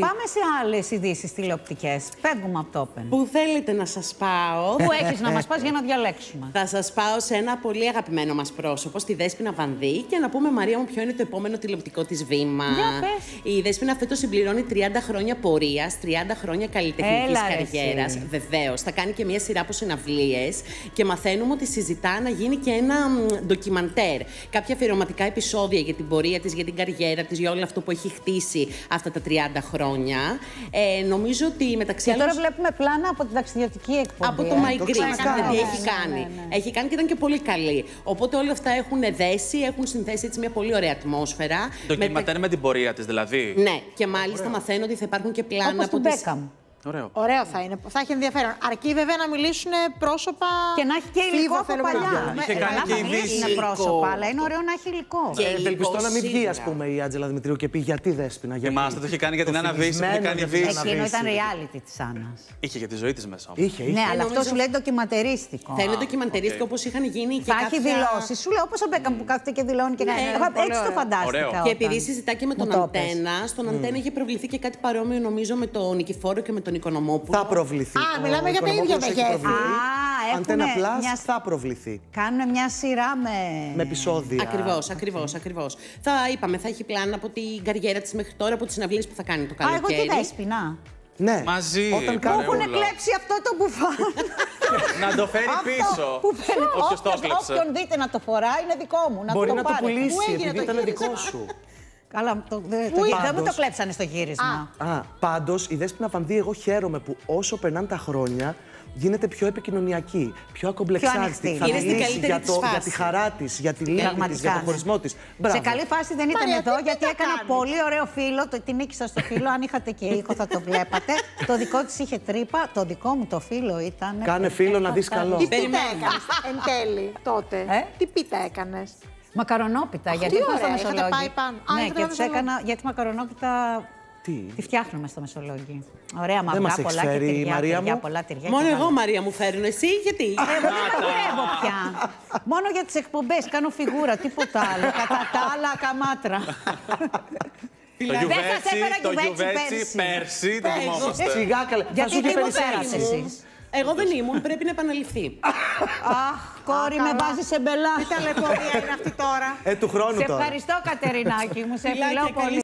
Πάμε σε άλλες ειδήσεις τηλεοπτικές. Φεύγουμε από το Open. Πού θέλετε να σας πάω; Πού έχεις να μας πας για να διαλέξουμε. Θα σας πάω σε ένα πολύ αγαπημένο μας πρόσωπο, στη Δέσποινα Βανδύ και να πούμε Μαρία μου ποιο είναι το επόμενο τηλεοπτικό της βήμα. Για πες. Η Δέσποινα φέτος συμπληρώνει 30 χρόνια πορείας, 30 χρόνια καλλιτεχνικής Έλα, ρε, καριέρας. εσύ. Βεβαίως. Θα κάνει και μια σειρά από συναυλίες και μαθαίνουμε ότι συζητά να γίνει και ένα μ, ντοκιμαντέρ. Κάποια αφιερωματικά επεισόδια για την πορεία της, για την καριέρα της, για όλο αυτό που έχει χτίσει αυτά τα 30 χρόνια. Ε, νομίζω ότι μεταξύ Και άλλων. τώρα βλέπουμε πλάνα από την ταξιδιωτική εκπομπή. Από το ε. My το Greece, ξανακάναμε. τι Ναι, έχει ναι, κάνει. ναι, ναι. Έχει κάνει και ήταν και πολύ καλή. Οπότε όλα αυτά έχουν δέσει, έχουν συνθέσει έτσι μια πολύ ωραία ατμόσφαιρα. Ντοκιματέρ με την πορεία της δηλαδή. Ναι, και μάλιστα μαθαίνω ότι θα υπάρχουν και πλάνα Όπως από του τις... Μπέκαμ. Ωραίο. Ωραίο θα είναι. Θα έχει ενδιαφέρον. Αρκεί βέβαια να μιλήσουν πρόσωπα. Και να έχει και υλικό Φίβο από θέλουμε να παλιά. δούμε. Είχε Ε, κάνει καλά, και θα ειδήσεις. είναι πρόσωπα, αλλά είναι ωραίο να έχει υλικό. Και Ε, Ευελπιστώ υλικό να μην βγει, ας σίγουρα. πούμε, η Άτζελα Δημητρίου και πει γιατί δέσπινα. Γιατί. Θυμάστε, το είχε κάνει για την Άννα Βύση, που είχε φημισμένο κάνει για την Βύση. Άννα Εκείνο Βύση. ήταν reality της Άννας. Είχε και τη ζωή της μέσα. όμως. Είχε, είχε. Ναι, αλλά αυτό νομίζω- σου λέει ντοκιματερίστικο. Θα είναι ντοκιμαντερίστικο όπως είχαν γίνει και Θα έχει κάποια... δηλώσεις. Σου λέει όπως ο Μπέκαμ που κάθεται και δηλώνει και κάνει. ναι, Εγώ πολύ Έτσι το ωραίο. φαντάστηκα. Ωραίο. όταν Και επειδή συζητά και με μου τον το είπες. Αντένα, στον Αντένα είχε προβληθεί και κάτι παρόμοιο νομίζω με τον Νικηφόρο και με τον Οικονομόπουλο. Θα προβληθεί. Α, Ο μιλάμε για τα ίδια Οικονομόπουλος έχει μεγέθη. προβληθεί. Α, Αντένα έχουνε Plus μια- θα προβληθεί. Κάνουν μια σειρά με. Με επεισόδια. Ακριβώς, ακριβώς, ακριβώς. Θα είπαμε, θα έχει πλάνα από την καριέρα της μέχρι τώρα, από τις συναυλίες που θα κάνει το Α, εγώ καλοκαίρι. και δέσπινα. Ναι. Μαζί. Όταν Μου κάνει. έχουν Ωραίο. κλέψει αυτό το μπουφάν. Να το φέρει πίσω. Που φέρνει. Όποιος το Όποιος- έκλεψε. Όποιον δείτε να το φοράει είναι δικό μου. Να Μπορεί το να το πάρετε. Πού πουλήσει, έγινε επειδή το ήταν γύρισμα; δικό σου. Καλά, το, δε- το, Πού γύ- είναι; δεν μου το Πάντως- κλέψανε στο γύρισμα; Α, πάντως η Δέσποινα Βανδύ, εγώ χαίρομαι που όσο περνάνε τα χρόνια γίνεται πιο επικοινωνιακή, πιο ακομπλεξάριστη. ανοιχτή. Θα Είναι στην μιλήσει καλύτερη για, της το, φάση. για τη χαρά της, για τη λύπη της, Πραγματικά, για τον ναι. χωρισμό της. Σε καλή φάση δεν ήταν Μαρία, εδώ τι γιατί τα έκανα κάνεις; πολύ ωραίο φίλο. Το, την νίκησα στο φίλο. Αν είχατε και ήχο θα το βλέπατε. το δικό της είχε τρύπα. Το δικό μου το φίλο ήταν. Κάνε φίλο να δεις καλό. Τι πίτα Περιμένουμε. έκανες εν τέλει τότε; Ε; Τι πίτα έκανες; Μακαρονόπιτα. γιατί τι ήρθα στο ωραία, είχατε Μεσολόγγι. πάει πάνω. Α, Ναι, ήρθατε και στο τους Μεσολόγγι. έκανα. Γιατί μακαρονόπιτα Τι; τη φτιάχνουμε στο Μεσολόγγι. Ωραία, μας μαυγά έχεις πολλά και φέρει, τυριά, Μαρία τυριά, μου. πολλά τυριά. Μόνο και εγώ, βάλε. Μαρία, μου φέρουν. Εσύ, γιατί; Εγώ δεν δουλεύω πια. Μόνο για τις εκπομπές κάνω φιγούρα, τίποτα άλλο. Κατά τα άλλα, καμάτρα. Το Δεν σας γιουβέτσι, έφερα το γιουβέτσι γιουβέτσι πέρσι. πέρσι, το θυμόμαστε. Σιγά καλέ. Θα Γιατί σου τι είχε μου περισσέψει. πέρασε εσείς. Εγώ δεν ήμουν, πρέπει να επαναληφθεί. Αχ, κόρη, Α, με καλά. βάζεις σε μπελά. Τι ταλαιπωρία είναι αυτή τώρα. Ε, του χρόνου Σε τώρα. ευχαριστώ, Κατερινάκη μου. Σε Φιλάκια, φιλώ καλή πολύ.